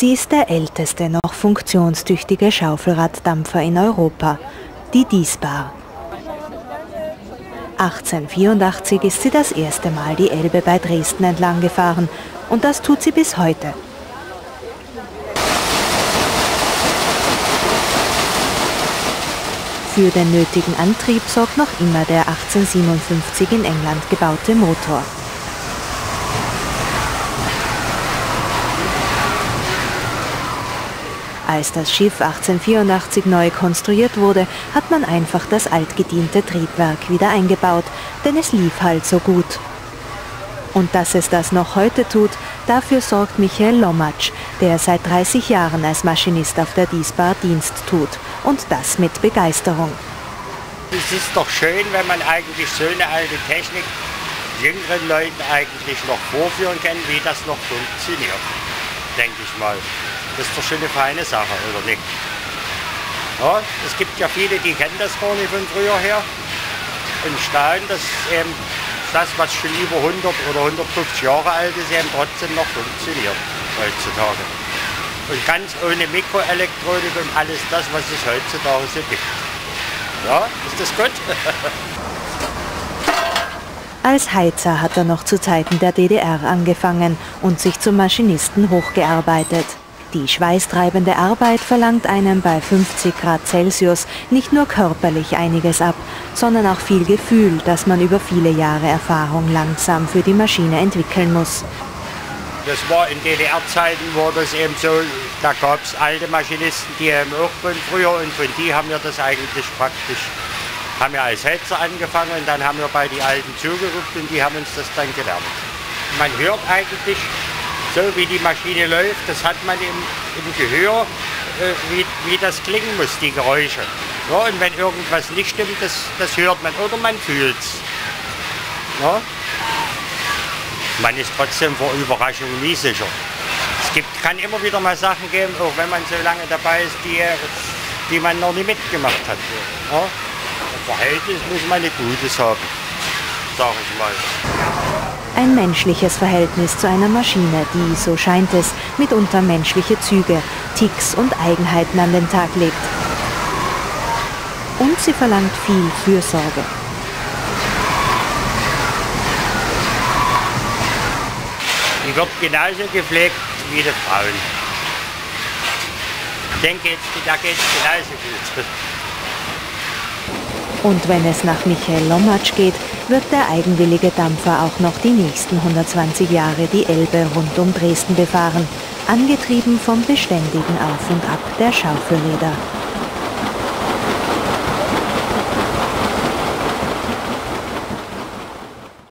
Sie ist der älteste noch funktionstüchtige Schaufelraddampfer in Europa, die Diesbar. 1884 ist sie das erste Mal die Elbe bei Dresden entlang gefahren und das tut sie bis heute. Für den nötigen Antrieb sorgt noch immer der 1857 in England gebaute Motor. Als das Schiff 1884 neu konstruiert wurde, hat man einfach das altgediente Triebwerk wieder eingebaut, denn es lief halt so gut. Und dass es das noch heute tut, dafür sorgt Michael Lomatsch, der seit 30 Jahren als Maschinist auf der Diesbar Dienst tut. Und das mit Begeisterung. Es ist doch schön, wenn man eigentlich so eine alte Technik jüngeren Leuten eigentlich noch vorführen kann, wie das noch funktioniert, denke ich mal. Das ist doch schon eine feine Sache, oder nicht? Ja, es gibt ja viele, die kennen das gar nicht von früher her und staunen, dass eben das, was schon über 100 oder 150 Jahre alt ist, eben trotzdem noch funktioniert heutzutage. Und ganz ohne Mikroelektronik und alles das, was es heutzutage so gibt. Ja, ist das gut? Als Heizer hat er noch zu Zeiten der DDR angefangen und sich zum Maschinisten hochgearbeitet. Die schweißtreibende Arbeit verlangt einem bei 50 Grad Celsius nicht nur körperlich einiges ab, sondern auch viel Gefühl, das man über viele Jahre Erfahrung langsam für die Maschine entwickeln muss. Das war in DDR-Zeiten war das eben so, da gab es alte Maschinisten, die haben auch von früher und von die haben wir das eigentlich praktisch, haben wir als Hetzer angefangen und dann haben wir bei die Alten zugerufen und die haben uns das dann gelernt. Man hört eigentlich so wie die Maschine läuft, das hat man im, im Gehör, äh, wie, wie das klingen muss, die Geräusche. Ja, und wenn irgendwas nicht stimmt, das, das hört man oder man fühlt es. Ja? Man ist trotzdem vor Überraschungen nie sicher. Es gibt, kann immer wieder mal Sachen geben, auch wenn man so lange dabei ist, die, die man noch nie mitgemacht hat. Ja? Verhältnis muss man ein gutes haben, sage ich mal. Ein menschliches Verhältnis zu einer Maschine, die, so scheint es, mitunter menschliche Züge, Ticks und Eigenheiten an den Tag legt. Und sie verlangt viel Fürsorge. Die wird genauso gepflegt wie die Frauen. Ich denke, jetzt, da geht es genauso gut. Und wenn es nach Michael Lomatsch geht, wird der eigenwillige Dampfer auch noch die nächsten 120 Jahre die Elbe rund um Dresden befahren, angetrieben vom beständigen Auf und Ab der Schaufelräder.